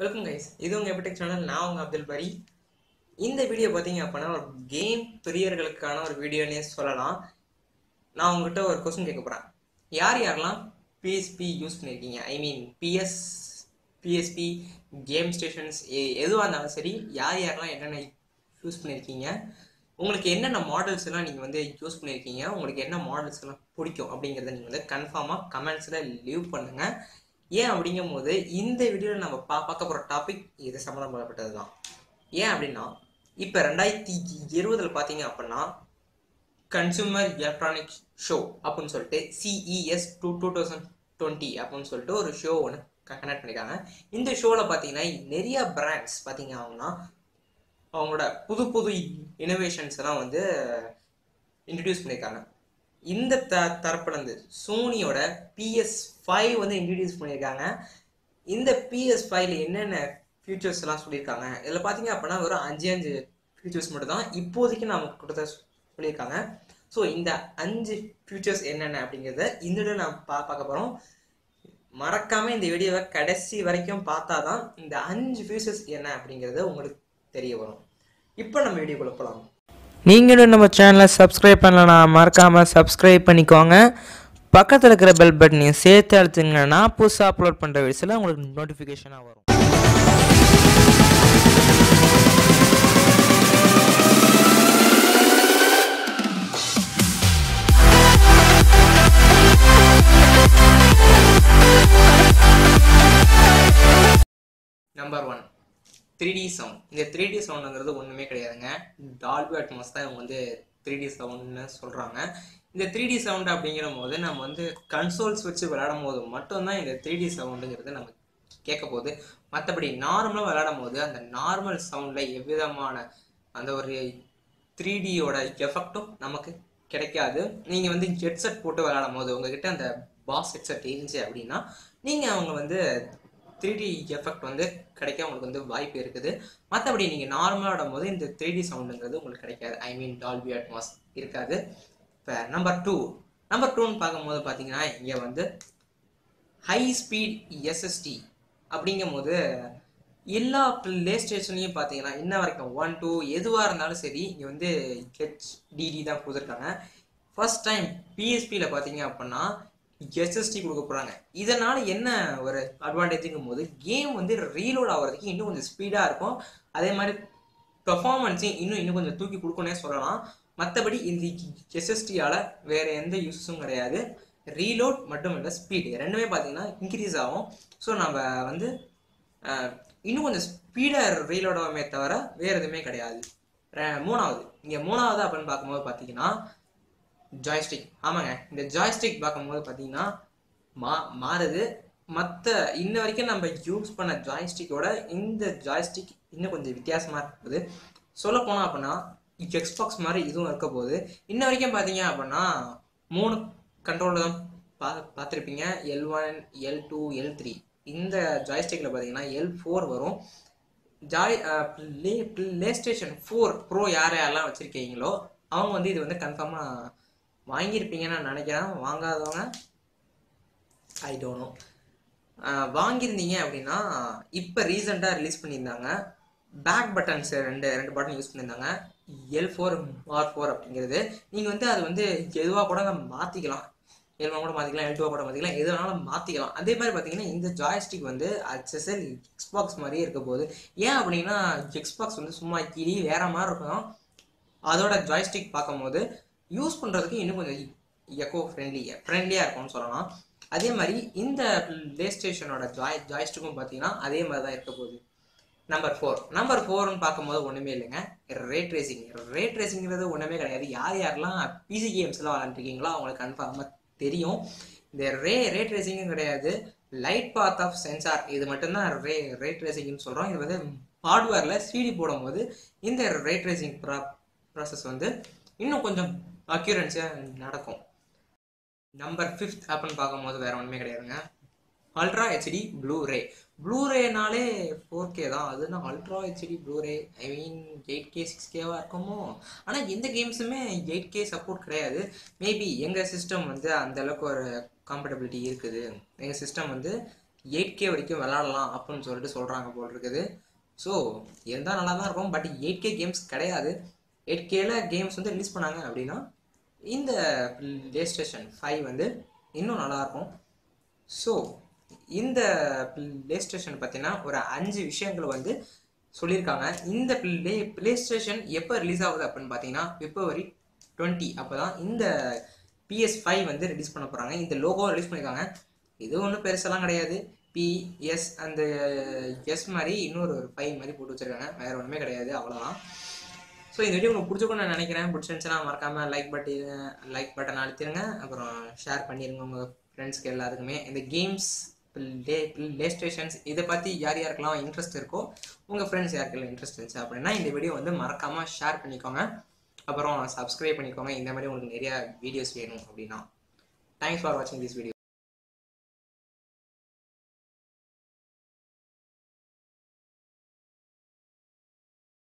Welcome guys இது உங்கள் எபிடெக் channel நான் உங்கள் அப்துல் பரி. இந்த வீடியோ பார்த்தீங்க அப்படின்னா ஒரு கேம் பிரியர்களுக்கான ஒரு வீடியோனே சொல்லலாம். நான் உங்ககிட்ட ஒரு கொஸ்டின் கேட்க போகிறேன் யார் யாரெல்லாம் பிஎஸ்பி யூஸ் பண்ணியிருக்கீங்க I mean PS PSP game stations எதுவாக இருந்தாலும் சரி யார் யாரெல்லாம் என்னென்ன யூஸ் பண்ணியிருக்கீங்க உங்களுக்கு என்னென்ன மாடல்ஸ் எல்லாம் நீங்கள் வந்து யூஸ் பண்ணியிருக்கீங்க உங்களுக்கு என்ன மாடல்ஸ் எல்லாம் பிடிக்கும் அப்படிங்கிறத நீங்கள் வந்து கன்ஃபார்மாக கமெண்ட்ஸில் லீவ் பண்ணுங்கள் ஏன் அப்படிங்கும்போது இந்த வீடியோவில் நம்ம பா பார்க்க போகிற டாபிக் இது சம்மந்தப்பட்டது தான் ஏன் அப்படின்னா இப்போ ரெண்டாயிரத்தி இருபதில் பார்த்தீங்க அப்படின்னா கன்சூமர் எலக்ட்ரானிக்ஸ் ஷோ அப்படின்னு சொல்லிட்டு CES two two thousand twenty அப்படின்னு சொல்லிட்டு ஒரு ஷோ ஒன்று கனெக்ட் பண்ணியிருக்காங்க இந்த ஷோவில் பார்த்தீங்கன்னா நிறைய பிராண்ட்ஸ் பார்த்தீங்க அவங்கன்னா அவங்களோட புது புது இனோவேஷன்ஸ் எல்லாம் வந்து இன்ட்ரடியூஸ் பண்ணியிருக்காங்க இந்த த தரப்புலேருந்து சோனியோட பிஎஸ் ஃபைவ் வந்து இன்ட்ரடியூஸ் பண்ணியிருக்காங்க. இந்த பிஎஸ் ஃபைவ்ல என்னென்ன ஃபியூச்சர்ஸ் எல்லாம் சொல்லியிருக்காங்க? இதில் பார்த்தீங்க அப்படின்னா வெறும் அஞ்சு அஞ்சு ஃபியூச்சர்ஸ் மட்டும் தான் இப்போதைக்கு நமக்கு கொடுத்த சொல்லியிருக்காங்க. ஸோ இந்த அஞ்சு ஃபியூச்சர்ஸ் என்னென்ன அப்படிங்கிறத இந்த நான் பா பார்க்க போகிறோம் மறக்காமல் இந்த வீடியோவை கடைசி வரைக்கும் பார்த்தா தான் இந்த அஞ்சு ஃபியூச்சர்ஸ் என்ன அப்படிங்கிறது உங்களுக்கு தெரிய வரும். இப்போ நம்ம வீடியோக்குள்ள போகலாம் நீங்களும் நம்ம சேனலை சப்ஸ்கிரைப் பண்ணலனா மறக்காமல் சப்ஸ்கிரைப் பண்ணிக்கோங்க. பக்கத்தில் இருக்கிற பெல் பட்டனையும் சேர்த்து அழுத்துங்கன்னா புதுசாக அப்லோட் பண்ணுற வயசில் உங்களுக்கு நோட்டிஃபிகேஷனாக வரும். Number one three D sound இந்த த்ரீ டி சவுண்டுங்கிறது ஒன்றுமே கிடையாதுங்க. டால்பி அட்மாஸ் தான் இவங்க வந்து த்ரீ டி சவுண்ட்னு சொல்கிறாங்க இந்த த்ரீ டி சவுண்ட் அப்படிங்கிற போது நம்ம வந்து கன்சோல்ஸ் வச்சு விளையாடும் போது மட்டும்தான் இந்த த்ரீ டி சவுண்டுங்கிறது நம்ம கேட்க போகுது மற்றபடி நார்மலாக விளையாடும் போது அந்த நார்மல் சவுண்டில் எவ்விதமான அந்த ஒரு த்ரீ டியோட எஃபெக்டும் நமக்கு கிடைக்காது. நீங்கள் வந்து ஹெட்செட் போட்டு விளையாடும் போது உங்ககிட்ட அந்த பாஸ் ஹெட்செட் இருந்துச்சு அப்படின்னா நீங்கள் அவங்க வந்து த்ரீ டி எஃபெக்ட் வந்து கிடைக்க உங்களுக்கு வந்து வாய்ப்பு இருக்குது. மற்றபடி நீங்கள் நார்மலாக ஆடும்போது இந்த த்ரீ டி சவுண்டுங்கிறது உங்களுக்கு கிடைக்காது. ஐ மீன் டால்பி அட்மாஸ் இருக்காது. இப்போ நம்பர் டூ நம்பர் டூன்னு பார்க்கும்போது பார்த்தீங்கன்னா இங்கே வந்து ஹை ஸ்பீட் எஸ்எஸ்டி அப்படிங்கும்போது எல்லா ப்ளே ஸ்டேஷன்லையும் பார்த்தீங்கன்னா இன்ன வரைக்கும் ஒன் டூ எதுவாக இருந்தாலும் சரி இங்கே வந்து ஹெச்டிடி தான் கொடுத்துருக்காங்க. ஃபர்ஸ்ட் டைம் பிஎஸ்பியில் பார்த்தீங்க அப்படின்னா எஸ்எஸ்டி கொடுக்க போகிறாங்க இதனால் என்ன ஒரு அட்வான்டேஜுங்கும் போது கேம் வந்து ரீலோட் ஆகிறதுக்கு இன்னும் கொஞ்சம் ஸ்பீடாக இருக்கும். அதே மாதிரி பெர்ஃபார்மன்ஸையும் இன்னும் இன்னும் கொஞ்சம் தூக்கி கொடுக்கணும்னே சொல்லலாம். மற்றபடி இந்த எஸ்எஸ்டியால் வேறு எந்த யூஸும் கிடையாது. ரீலோட் மட்டும் இல்லை ஸ்பீடு ரெண்டுமே பார்த்தீங்கன்னா இன்க்ரீஸ் ஆகும். ஸோ நம்ம வந்து இன்னும் கொஞ்சம் ஸ்பீடாக ரீலோட் ஆகுமே தவிர வேறு எதுவுமே கிடையாது. மூணாவது. இங்கே மூணாவது அப்படின்னு பார்க்கும்போது பார்த்தீங்கன்னா ஜாய்ஸ்டிக் ஆமாங்க. இந்த ஜாய்ஸ்டிக் பார்க்கும்போது பார்த்தீங்கன்னா மா மாறுது. மற்ற இன்ன வரைக்கும் நம்ம யூஸ் பண்ண ஜாய்ஸ்டிக்கோட இந்த ஜாய்ஸ்டிக் இன்னும் கொஞ்சம் வித்தியாசமாக இருக்குது சொல்ல போனால் அப்படின்னா எக்ஸ்பாக்ஸ் மாதிரி இதுவும் இருக்க போகுது. இன்ன வரைக்கும் பார்த்தீங்க அப்படின்னா மூணு கண்ட்ரோலில் தான் பா பார்த்துருப்பீங்க. L one L two L three இந்த ஜாய்ஸ்டிக்கில் பார்த்தீங்கன்னா எல் ஃபோர் வரும். Joy play PlayStation four pro யார் யாரெல்லாம் வச்சுருக்கீங்களோ அவங்க வந்து இது வந்து கன்ஃபார்மாக வாங்கியிருப்பீங்கன்னு நான் நினைக்கிறேன். வாங்காதவங்க ஐ டோனோ வாங்கியிருந்தீங்க அப்படின்னா இப்போ ரீசெண்டாக ரிலீஸ் பண்ணியிருந்தாங்க. பேக் பட்டன்ஸ் ரெண்டு ரெண்டு பட்டன் யூஸ் பண்ணியிருந்தாங்க. எல் ஃபோர் ஆர் ஃபோர் அப்படிங்கிறது. நீங்கள் வந்து அது வந்து எதுவாக கூட மாற்றிக்கலாம் எல் கூட மாற்றிக்கலாம் எல் டூவாக கூட மாற்றிக்கலாம் எது வேணாலும் மாற்றிக்கலாம் அதே மாதிரி பார்த்தீங்கன்னா இந்த ஜாய்ஸ்டிக் வந்து அச்சசல் எக்ஸ்பாக்ஸ் மாதிரியே இருக்க போகுது. ஏன் அப்படின்னா எக்ஸ்பாக்ஸ் வந்து சும்மா கிளி வேற மாதிரி இருக்கும். அதோட ஜாய்ஸ்டிக் பார்க்கும்போது யூஸ் பண்ணுறதுக்கு இன்னும் கொஞ்சம் எக்கோ ஃப்ரெண்ட்லி ஃப்ரெண்ட்லியாக இருக்கும்னு சொல்லலாம். அதே மாதிரி இந்த ப்ளே ஸ்டேஷனோட ஜாய் ஜாய்ஸ்டிக்கும் பார்த்தீங்கன்னா அதே மாதிரி தான் இருக்க போகுது. நம்பர் ஃபோர் நம்பர் ஃபோர்னு பார்க்கும்போது ஒன்றுமே இல்லைங்க. ரேட் ரேசிங் ரேட் ரேசிங்கிறது ஒன்றுமே கிடையாது. யார் யாரெல்லாம் பிசி கேம்ஸ்லாம் விளாண்டுருக்கீங்களோ அவங்களுக்கு கன்ஃபார்மாக தெரியும். இந்த ரே ரேட் ரேசிங்கும் கிடையாது. லைட் பாத் ஆஃப் சென்சார் இது மட்டும்தான் ரே ரேட் ரேசிங்னு சொல்கிறோம் இது வந்து ஹார்ட்வேரில் சிடி போடும்போது இந்த ரேட் ரேசிங் ப்ரா ப்ராசஸ் வந்து இன்னும் கொஞ்சம் அக்யூரன்ஸியாக நடக்கும். நம்பர் ஃபிஃப்த் ஆப்னு பார்க்கும்போது வேறு ஒன்றுமே கிடையாதுங்க. அல்ட்ரா ஹெச்டி ப்ளூ ரே ப்ளூ ரேனாலே ஃபோர் கே தான் அதுனா ultra HD Blu-ray I mean eight K six கேவாக இருக்குமோ? ஆனால் எந்த கேம்ஸுமே எயிட் கே சப்போர்ட் கிடையாது. மேபி எங்கள் சிஸ்டம் வந்து அந்தளவுக்கு ஒரு கம்ஃபர்டபிலிட்டி இருக்குது. எங்கள் சிஸ்டம் வந்து எயிட் கே வரைக்கும் விளாடலாம் அப்படின்னு சொல்லிட்டு சொல்கிறாங்க போல் இருக்குது. ஸோ இருந்தால் நல்லா தான் இருக்கும். பட் எயிட் கே கேம்ஸ் கிடையாது. எயிட் கேல கேம்ஸ் வந்து ரிலீஸ் பண்ணாங்க அப்படின்னா இந்த ப்ளே ஸ்டேஷன் ஃபைவ் வந்து இன்னும் நல்லாயிருக்கும். ஸோ இந்த ப்ளே ஸ்டேஷன் பார்த்தீங்கன்னா ஒரு அஞ்சு விஷயங்கள் வந்து சொல்லியிருக்காங்க. இந்த ப்ளே ப்ளே ஸ்டேஷன் எப்போ ரிலீஸ் ஆகுது அப்படின்னு பார்த்தீங்கன்னா பிப்ரவரி டுவெண்ட்டி அப்போ தான் இந்த பிஎஸ் ஃபைவ் வந்து ரிலீஸ் பண்ண போகிறாங்க இந்த லோகோ ரிலீஸ் பண்ணியிருக்காங்க இது ஒன்றும் பெருசெல்லாம் கிடையாது. பிஎஸ் அந்த எஸ் மாதிரி இன்னொரு ஒரு ஃபைவ் மாதிரி போட்டு வச்சுருக்காங்க. வேறு ஒன்றுமே கிடையாது. அவ்வளோதான் ஸோ இந்த வீடியோ உங்களுக்கு பிடிச்சிக்கணும்னு நான் நினைக்கிறேன். பிடிச்சிருந்துச்சுன்னா மறக்காமல் லைக் பட்டிருங்க லைக் பட்டன் அழுத்திடுங்க அப்புறம் ஷேர் பண்ணிடுங்க உங்கள் ஃப்ரெண்ட்ஸ்க்கு எல்லாத்துக்குமே இந்த கேம்ஸ் ப்ளே ப்ளே ஸ்டேஷன்ஸ் இதை பற்றி யார் யாருக்கெல்லாம் இன்ட்ரெஸ்ட் இருக்கோ உங்கள் ஃப்ரெண்ட்ஸ் யாருக்கெல்லாம் இன்ட்ரெஸ்ட் இருந்துச்சு அப்படின்னா இந்த வீடியோ வந்து மறக்காமல் ஷேர் பண்ணிக்கோங்க. அப்புறம் சப்ஸ்கிரைப் பண்ணிக்கோங்க. இந்த மாதிரி உங்களுக்கு நிறைய வீடியோஸ் வேணும் அப்படின்னா. தேங்க்ஸ் ஃபார் வாட்சிங் திஸ் வீடியோ